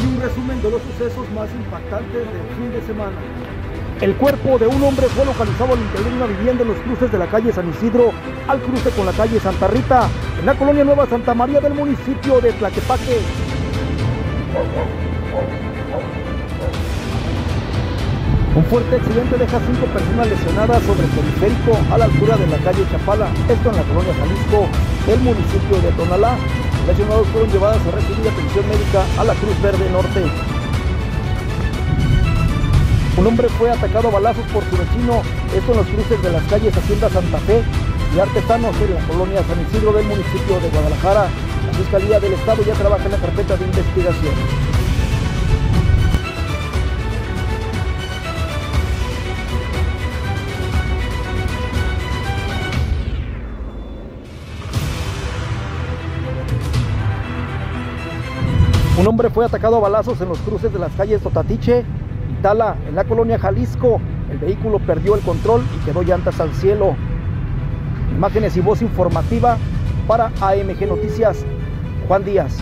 y un resumen de los sucesos más impactantes del fin de semana. El cuerpo de un hombre fue localizado al interior de una vivienda en los cruces de la calle San Isidro, al cruce con la calle Santa Rita, en la colonia Nueva Santa María del municipio de Tlaquepaque. Un fuerte accidente deja cinco personas lesionadas sobre el periférico a la altura de la calle Chapala, esto en la colonia Jalisco, del municipio de Tonalá. Lesionados fueron llevadas a recibir atención médica a la Cruz Verde Norte. Un hombre fue atacado a balazos por su vecino, esto en los cruces de las calles Hacienda Santa Fe y Artesanos en la colonia San Isidro del municipio de Guadalajara. La Fiscalía del Estado ya trabaja en la carpeta de investigación. Un hombre fue atacado a balazos en los cruces de las calles Totatiche y Tala, en la colonia Jalisco. El vehículo perdió el control y quedó llantas al cielo. Imágenes y voz informativa para AMG Noticias. Juan Díaz.